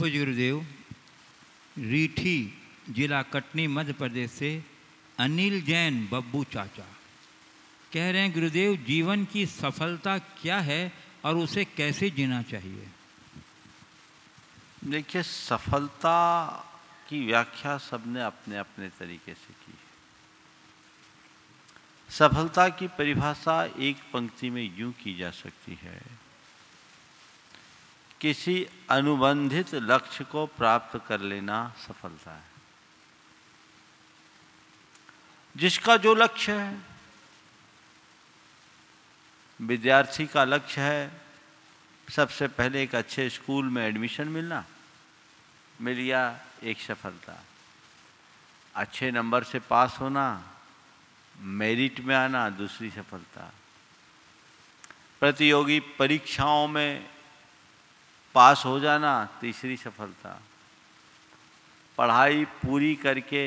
पूज गुरुदेव रीठी जिला कटनी, मध्य प्रदेश से अनिल जैन बब्बू चाचा। कह रहे हैं, गुरुदेव, जीवन की सफलता क्या है और उसे कैसे जीना चाहिए? देखिए, सफलता की व्याख्या सबने अपने अपने तरीके से की है। सफलता की परिभाषा एक पंक्ति में यूँ की जा सकती है किसी अनुबंधित लक्ष्य को प्राप्त कर लेना सफलता है। जिसका जो लक्ष्य है, विद्यार्थी का लक्ष्य है, सबसे पहले एक अच्छे स्कूल में एडमिशन मिलना, मिल गया एक सफलता। अच्छे नंबर से पास होना, मेरिट में आना दूसरी सफलता। प्रतियोगी परीक्षाओं में पास हो जाना तीसरी सफलता। पढ़ाई पूरी करके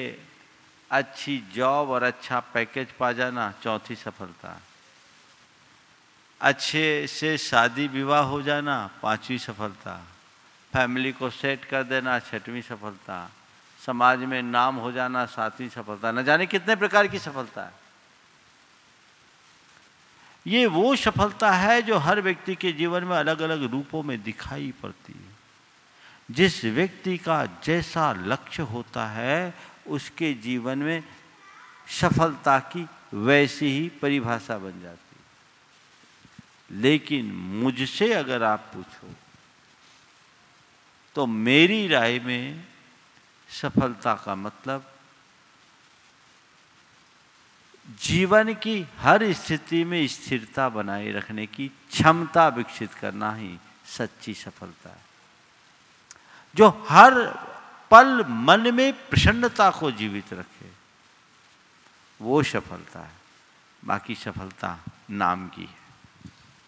अच्छी जॉब और अच्छा पैकेज पा जाना चौथी सफलता। अच्छे से शादी विवाह हो जाना पांचवी सफलता। फैमिली को सेट कर देना छठवीं सफलता। समाज में नाम हो जाना सातवीं सफलता। न जाने कितने प्रकार की सफलता है। ये वो सफलता है जो हर व्यक्ति के जीवन में अलग अलग रूपों में दिखाई पड़ती है। जिस व्यक्ति का जैसा लक्ष्य होता है, उसके जीवन में सफलता की वैसी ही परिभाषा बन जाती है। लेकिन मुझसे अगर आप पूछो तो मेरी राय में सफलता का मतलब जीवन की हर स्थिति में स्थिरता बनाए रखने की क्षमता विकसित करना ही सच्ची सफलता है। जो हर पल मन में प्रसन्नता को जीवित रखे, वो सफलता है। बाकी सफलता नाम की है।